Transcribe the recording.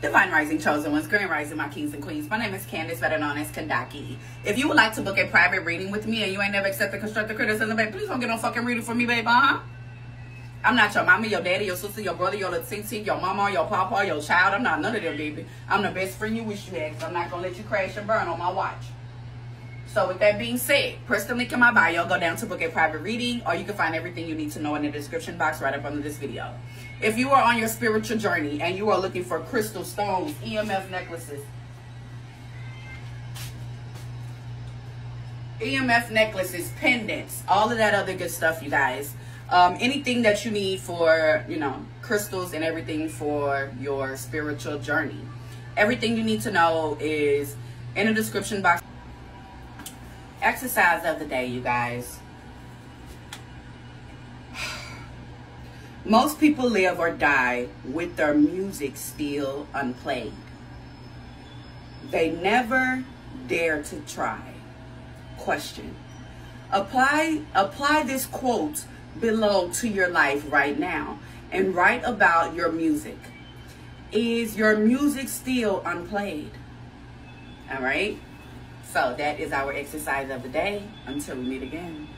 Divine Rising Chosen Ones, Grand Rising, my kings and queens. My name is Candace, better known as Kandake. If you would like to book a private reading with me and you ain't never accepted constructive criticism, babe, please don't get no fucking reading for me, babe, huh? I'm not your mama, your daddy, your sister, your brother, your little your mama, your papa, your child. I'm not none of them, baby. I'm the best friend you wish you had. I'm not gonna let you crash and burn on my watch. So with that being said, press the link in my bio, go down to book a private reading, or you can find everything you need to know in the description box right up under this video. If you are on your spiritual journey and you are looking for crystal stones, EMF necklaces, EMF necklaces, pendants, all of that other good stuff, you guys. Um, anything that you need for, you know, crystals and everything for your spiritual journey. Everything you need to know is in the description box. Exercise of the day, you guys. Most people live or die with their music still unplayed. They never dare to try. Question. Apply apply this quote below to your life right now and write about your music. Is your music still unplayed? All right? So that is our exercise of the day. Until we meet again.